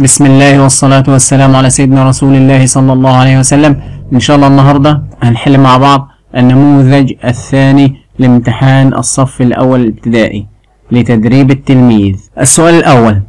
بسم الله والصلاة والسلام على سيدنا رسول الله صلى الله عليه وسلم إن شاء الله النهاردة هنحل مع بعض النموذج الثاني لامتحان الصف الأول الابتدائي لتدريب التلميذ السؤال الأول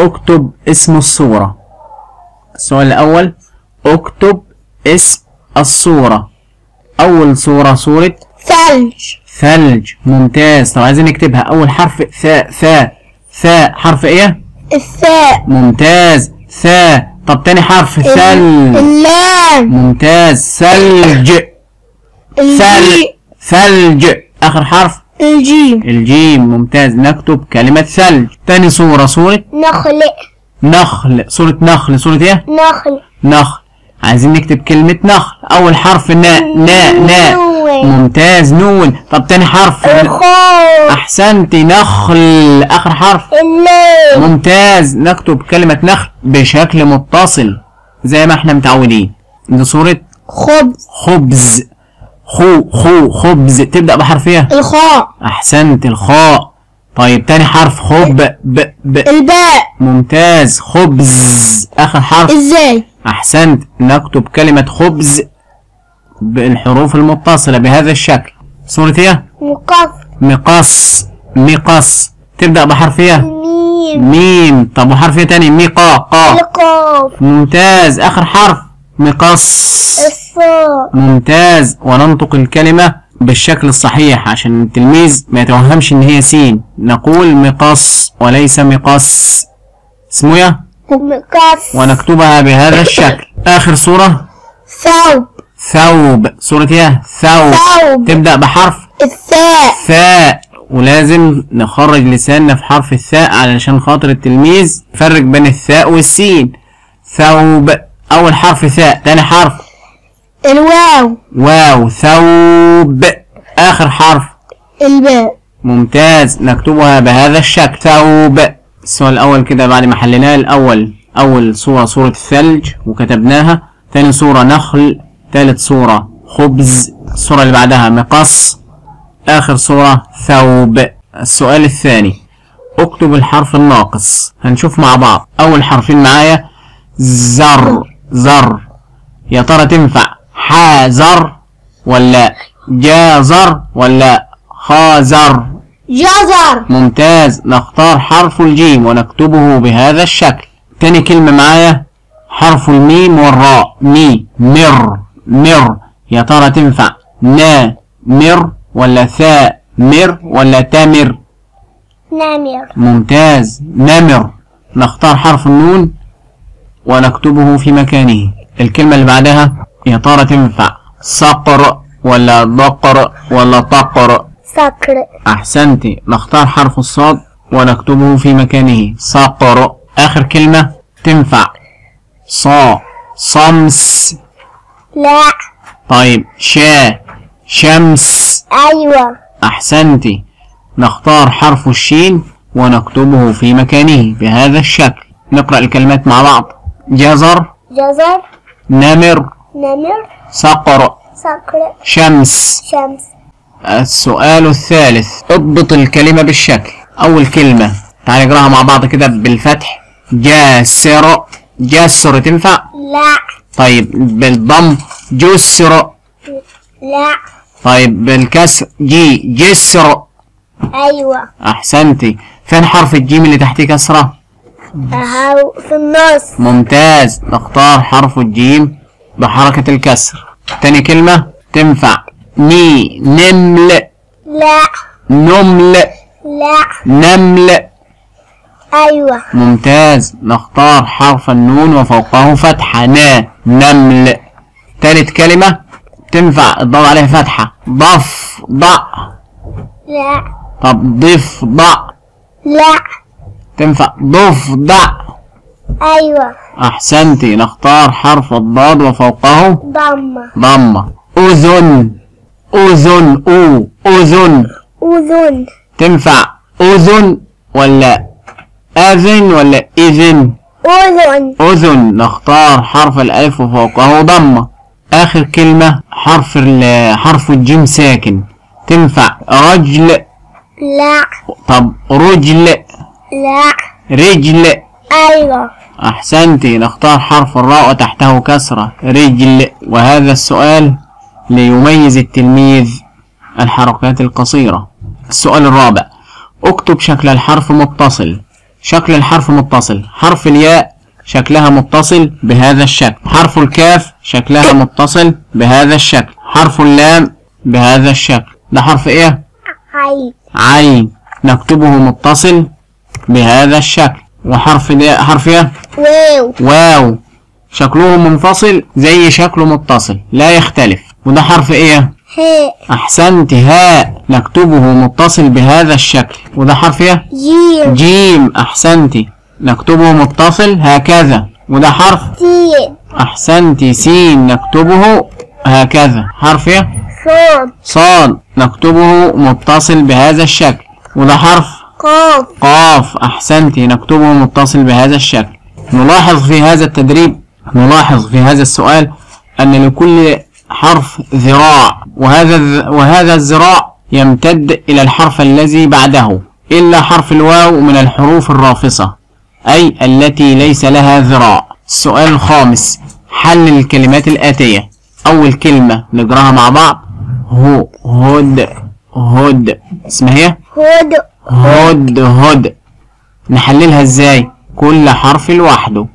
اكتب اسم الصورة السؤال الأول اكتب اسم الصورة أول صورة صورة ثلج ثلج ممتاز طب عايزين نكتبها أول حرف ثاء ثاء ثاء حرف إيه؟ الثاء. ممتاز. ثاء. طب تاني حرف. ثل اللام. ممتاز. ثلج. ثل ثلج. آخر حرف. الجيم. الجيم. ممتاز. نكتب كلمة ثلج. تاني صورة. صورة نخل. نخل. صورة نخل. صورة إيه؟ نخل. نخل. عايزين نكتب كلمة نخل. أول حرف ناء ناء ناء نون. ممتاز نون. طب تاني حرف. الخاء أحسنتي نخل. آخر حرف. اللام ممتاز. نكتب كلمة نخل بشكل متصل زي ما إحنا متعودين. دي صورة خبز. خبز. خو خو خبز. تبدأ بحرف إيه؟ الخاء. أحسنت الخاء. طيب تاني حرف. خب ب ب. الباء. ممتاز. خبز. آخر حرف. إزاي؟ أحسنت. نكتب كلمة خبز بالحروف المتصلة بهذا الشكل. صورة إيه؟ مقف مقص. مقص. تبدأ بحرف إيه؟ ميم. ميم. طب وحرف إيه تاني؟ ميقا. قا. القاف. ممتاز. آخر حرف. مقص. الصاء ممتاز. وننطق الكلمة بالشكل الصحيح عشان التلميذ ما يتوهمش إن هي سين. نقول مقص وليس مقص. اسمه إيه؟ مقف ونكتبها بهذا الشكل. آخر صورة ثوب. ثوب. صورة إيه ثوب. ثوب. تبدأ بحرف الثاء. ثاء. ولازم نخرج لساننا في حرف الثاء علشان خاطر التلميذ يفرق بين الثاء والسين. ثوب. أول حرف ثاء. تاني حرف. الواو. واو. ثوب. آخر حرف. الباء. ممتاز. نكتبها بهذا الشكل. ثوب. السؤال الأول كده بعد ما حليناه. الأول. أول صورة صورة الثلج وكتبناها. تاني صورة نخل. تالت صورة خبز. الصورة اللي بعدها مقص. آخر صورة ثوب. السؤال الثاني اكتب الحرف الناقص. هنشوف مع بعض. أول حرفين معايا زر. زر. يا ترى تنفع حازر ولا جازر ولا خازر؟ جزر ممتاز. نختار حرف الجيم ونكتبه بهذا الشكل. تاني كلمة معايا حرف الميم والراء. مي. مر. مر. يا ترى تنفع نا مر ولا ثاء مر ولا تمر نمر ممتاز. نمر نختار حرف النون ونكتبه في مكانه. الكلمة اللي بعدها يا ترى تنفع. صقر ولا ضقر ولا طقر؟ صقر. أحسنتي نختار حرف الصاد ونكتبه في مكانه. صقر. آخر كلمة تنفع. صا صمس. لا. طيب شا شمس. أيوه. أحسنتي نختار حرف الشين ونكتبه في مكانه بهذا الشكل. نقرأ الكلمات مع بعض. جزر. جزر. نمر. نمر. صقر. صقر. شمس. شمس. السؤال الثالث. اضبط الكلمة بالشكل. أول كلمة. تعال نقراها مع بعض كده بالفتح. جاسر. جاسر تنفع؟ لا. طيب بالضم جسر. لا. طيب بالكسر جي جسر. أيوه. أحسنتي فين حرف الجيم اللي تحتيه كسرة؟ أهو في النص. ممتاز. نختار حرف الجيم بحركة الكسر. تاني كلمة تنفع. ني نمل. لا. نمل. لا. نمل. أيوه. ممتاز. نختار حرف النون وفوقه فتحة. نا. نمل. تالت كلمة. تنفع. الضاد عليها فتحة. ضف. ضع لا. طب ضف. ضع لا. تنفع. ضف. ضع أيوه. أحسنتي نختار حرف الضاد وفوقه ضمة. ضمة. أذن. أذن. أو. أذن. أذن. تنفع. أذن ولا أذن ولا إذن؟ أذن. أذن. نختار حرف الألف وفوقه ضمة آخر كلمة حرف ال- حرف الجيم ساكن. تنفع. رجل. لا. طب رجل. لا. رجل. أيوه. أحسنتي نختار حرف الراء وتحته كسرة. رجل. وهذا السؤال ليميز التلميذ الحركات القصيرة. السؤال الرابع. اكتب شكل الحرف متصل. شكل الحرف متصل. حرف الياء شكلها متصل بهذا الشكل. حرف الكاف شكلها متصل بهذا الشكل. حرف اللام بهذا الشكل. ده حرف إيه؟ عين. عين. نكتبه متصل بهذا الشكل. وحرف ده حرف إيه؟ واو. واو. شكله منفصل زي شكله متصل. لا يختلف. وده حرف إيه؟ هاء. أحسنت هاء. نكتبه متصل بهذا الشكل. وده حرف إيه؟ جيم. جيم. احسنتي نكتبه متصل هكذا. وده حرف؟ سين. احسنتي سين. نكتبه هكذا. حرف إيه؟ صاد. صاد. نكتبه متصل بهذا الشكل. وده حرف؟ قاف. قاف. أحسنتي نكتبه متصل بهذا الشكل. نلاحظ في هذا التدريب نلاحظ في هذا السؤال أن لكل حرف ذراع. وهذا وهذا الذراع يمتد إلى الحرف الذي بعده إلا حرف الواو من الحروف الرافصة أي التي ليس لها ذراع. السؤال الخامس حل الكلمات الآتية. أول كلمة نقراها مع بعض. هو هد هد اسمها إيه؟ هود. هد هد نحللها إزاي؟ كل حرف لوحده.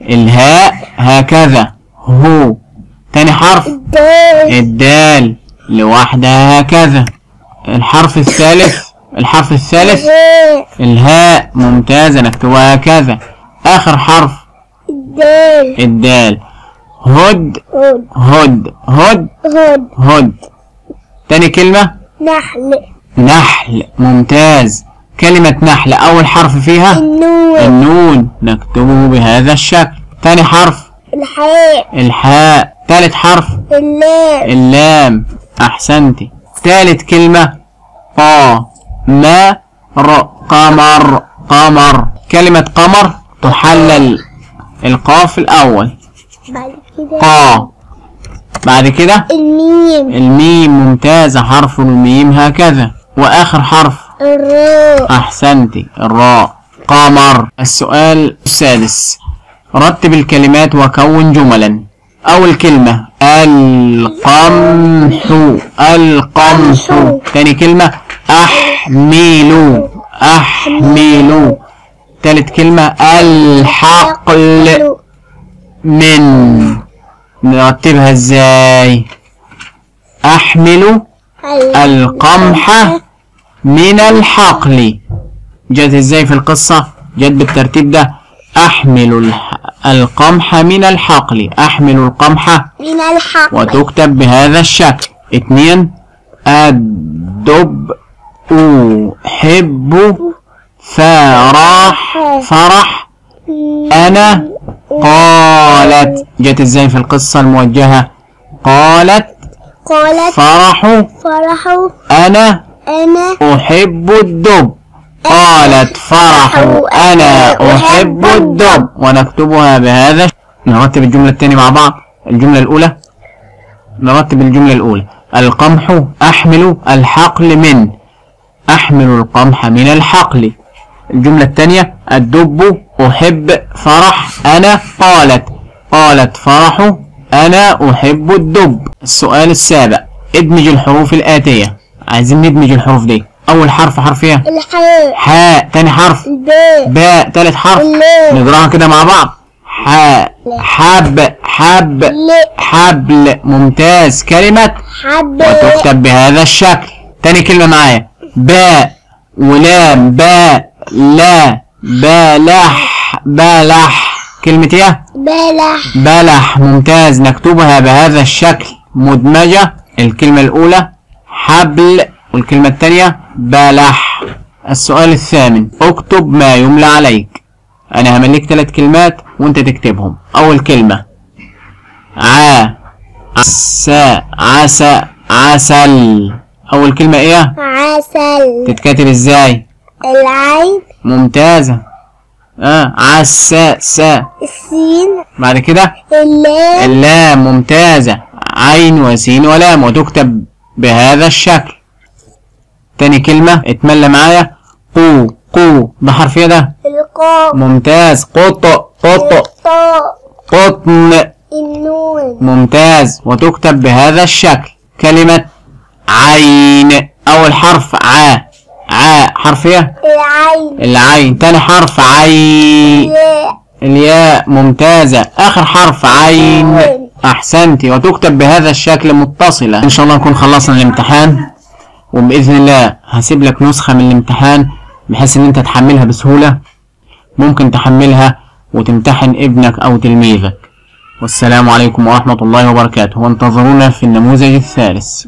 الهاء هكذا. هو. تاني حرف. دال الدال. لوحدها هكذا. الحرف الثالث. الحرف الثالث. هاء الهاء. ممتازة. نكتبها هكذا. آخر حرف. دال الدال. هد. هد. هد. هود هد. تاني كلمة. نحل. نحل. ممتاز. كلمة نحل. أول حرف فيها؟ النون. النون. نكتبه بهذا الشكل. تاني حرف. الحاء. الحاء. تالت حرف. اللام. اللام. أحسنتي. تالت كلمة. قا ما ر. قمر. قمر. كلمة قمر تحلل القاف الأول. بعد كده قا بعد كده الميم. الميم ممتازة. حرف الميم هكذا. وآخر حرف. الراء. أحسنتي. الراء. قمر. السؤال السادس. رتب الكلمات وكون جملا. أول كلمة القمح القمح. تاني كلمة أحمل أحمل. تالت كلمة الحقل. من. نرتبها إزاي؟ أحمل القمح من الحقل. جت إزاي في القصة؟ جت بالترتيب ده. الح... القمح من الحقل. أحمل القمح من الحق وتكتب بهذا الشكل. اتنين الدب أحب فرح فرح. أنا قالت. جت إزاي في القصة الموجهة؟ قالت قالت فرح. فرح. أنا أنا أحب الدب. قالت فرح أنا أحب الدب. ونكتبها بهذا. نرتب الجملة الثانية مع بعض. الجملة الأولى. نرتب الجملة الأولى. القمح أحمل الحقل من. أحمل القمح من الحقل. الجملة الثانية. الدب أحب فرح. أنا قالت. قالت فرح. أنا أحب الدب. السؤال السابع. ادمج الحروف الآتية. عايزين ندمج الحروف دي. أول حرف حرف إيه؟ الحاء. حاء. تاني حرف؟ الباء باء. تالت حرف؟ نقراها كده مع بعض. حاء. حب. حب. حبل. ممتاز. كلمة حب. وتكتب بهذا الشكل. تاني كلمة معايا. باء. ولام باء. لا. بلح بلح كلمة إيه؟ بلح بلح ممتاز. نكتبها بهذا الشكل. مدمجة. الكلمة الأولى حبل. والكلمة الثانية بلح. السؤال الثامن. اكتب ما يملى عليك. أنا همليك ثلاث كلمات وأنت تكتبهم. أول كلمة. ع عسى عسى عسل. أول كلمة إيه؟ عسل. تتكتب إزاي؟ العين. ممتازة. آه. عسى سا. السين. بعد كده؟ اللام. اللام. ممتازة. عين وسين ولام. وتكتب بهذا الشكل. تاني كلمة اتملى معايا. قو قو ده حرف إيه ده. القاف ممتاز. قط قط قطن. النون. ممتاز. وتكتب بهذا الشكل. كلمة عين. أول حرف ع. ع. حرف إيه العين. العين. تاني حرف عين. ياء الياء. ممتازة. آخر حرف عين. أحسنتي. وتكتب بهذا الشكل متصلة. إن شاء الله نكون خلصنا الامتحان. وبإذن الله هسيب لك نسخة من الامتحان بحيث إن أنت تحملها بسهولة. ممكن تحملها وتمتحن ابنك أو تلميذك. والسلام عليكم ورحمة الله وبركاته. وانتظرونا في النموذج الثالث.